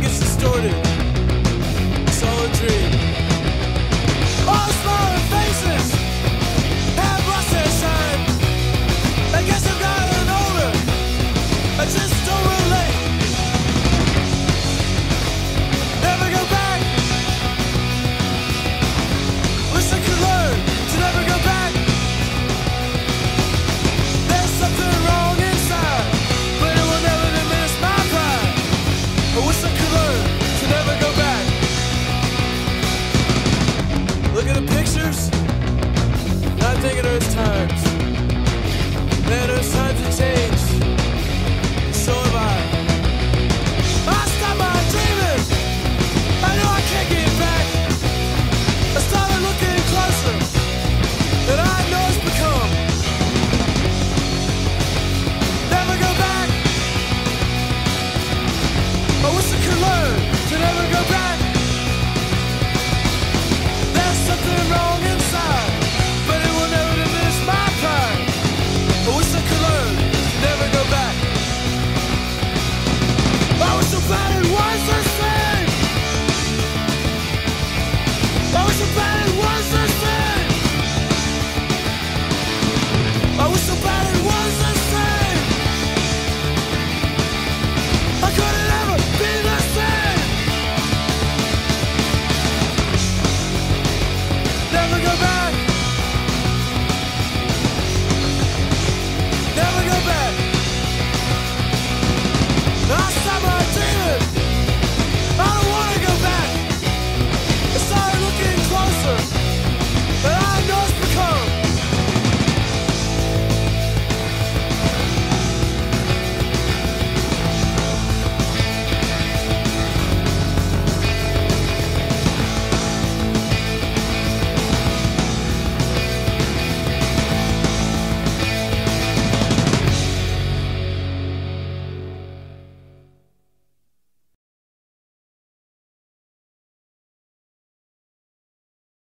gets distorted. I wish I could learn to never go back. Look at the pictures. Not thinking those times. Man, those times have changed. back. Never go back.